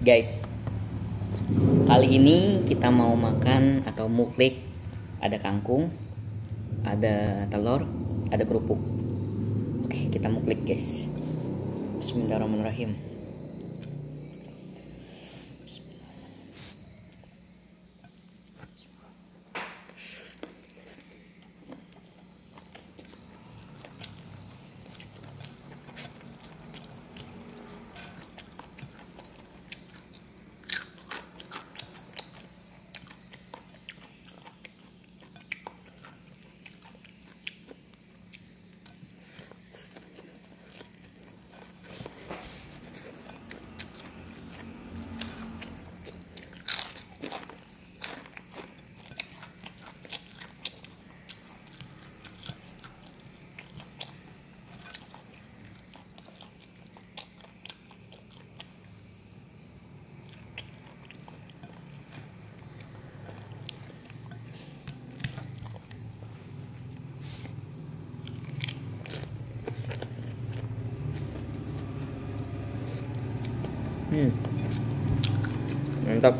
Guys, kali ini kita mau makan atau muklik ada kangkung, ada telur, ada kerupuk. Oke, kita muklik guys. Bismillahirrahmanirrahim. Hmm. Mantap.